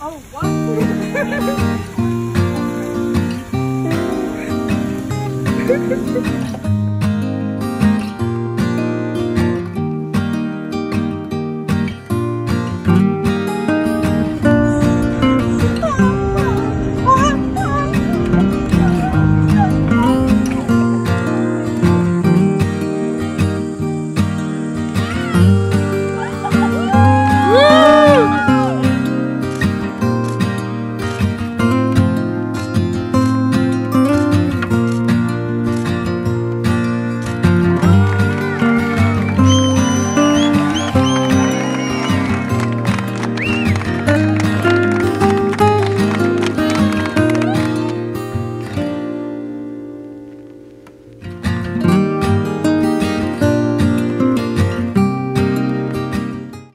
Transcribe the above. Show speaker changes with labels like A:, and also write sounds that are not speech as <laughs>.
A: Oh, wow! <laughs>